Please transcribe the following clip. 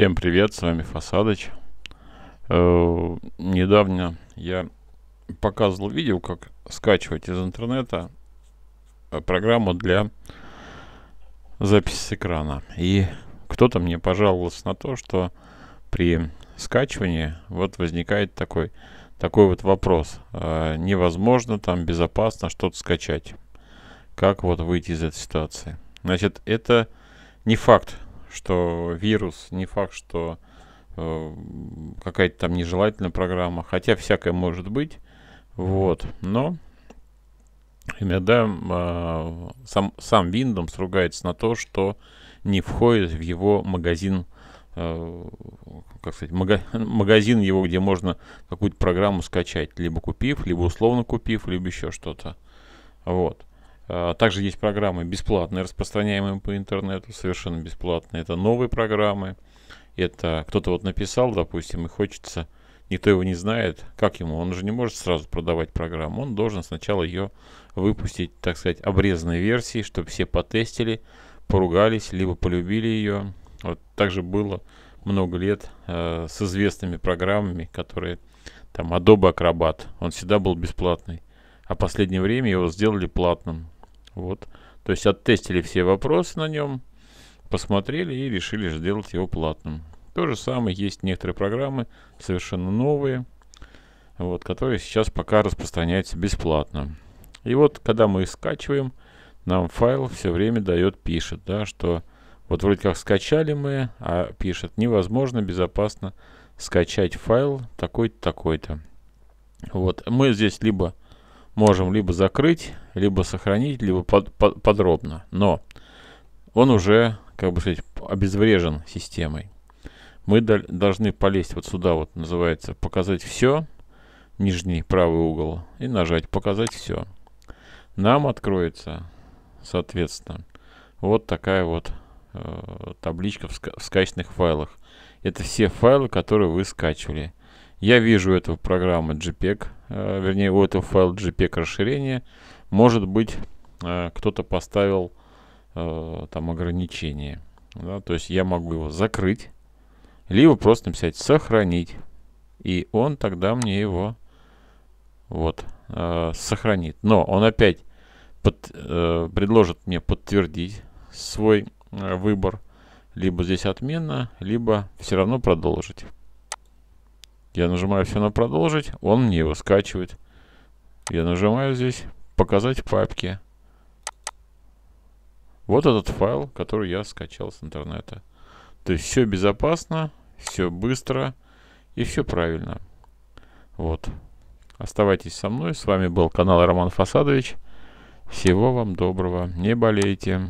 Всем привет, с вами Фасадыч. Э, недавно я показывал видео, как скачивать из интернета э, программу для записи с экрана. И кто-то мне пожаловался на то, что при скачивании вот возникает такой, такой вот вопрос. Э, невозможно там безопасно что-то скачать. Как вот выйти из этой ситуации? Значит, это не факт, что вирус, не факт, что э, какая-то там нежелательная программа, хотя всякое может быть, вот, но иногда э, сам, сам Windows ругается на то, что не входит в его магазин, э, как сказать, мага, магазин его, где можно какую-то программу скачать, либо купив, либо условно купив, либо еще что-то, вот. А, также есть программы бесплатные, распространяемые по интернету, совершенно бесплатные. Это новые программы. Это кто-то вот написал, допустим, и хочется, никто его не знает, как ему, он же не может сразу продавать программу. Он должен сначала ее выпустить, так сказать, обрезанной версии, чтобы все потестили, поругались, либо полюбили ее. Вот также было много лет э, с известными программами, которые там Adobe Acrobat, он всегда был бесплатный, а в последнее время его сделали платным. Вот. То есть оттестили все вопросы на нем, посмотрели и решили сделать его платным. То же самое есть некоторые программы, совершенно новые, вот, которые сейчас пока распространяются бесплатно. И вот, когда мы скачиваем, нам файл все время дает, пишет, да, что вот вроде как скачали мы, а пишет, невозможно безопасно скачать файл такой-то, такой-то. Вот, мы здесь либо можем либо закрыть, либо сохранить, либо под, под, подробно. Но он уже, как бы сказать, обезврежен системой. Мы должны полезть вот сюда, вот называется, показать все, нижний правый угол, и нажать показать все. Нам откроется, соответственно, вот такая вот э, табличка в, ска в скачанных файлах. Это все файлы, которые вы скачивали. Я вижу эту программу JPEG, э, вернее, у этого файла JPEG расширение. Может быть, э, кто-то поставил э, там ограничение. Да, то есть я могу его закрыть, либо просто написать сохранить. И он тогда мне его вот э, сохранит. Но он опять под, э, предложит мне подтвердить свой э, выбор. Либо здесь отмена, либо все равно продолжить. Я нажимаю все на продолжить, он мне его скачивает. Я нажимаю здесь показать в папке. Вот этот файл, который я скачал с интернета. То есть все безопасно, все быстро и все правильно. Вот. Оставайтесь со мной. С вами был канал Роман Фасадович. Всего вам доброго. Не болейте.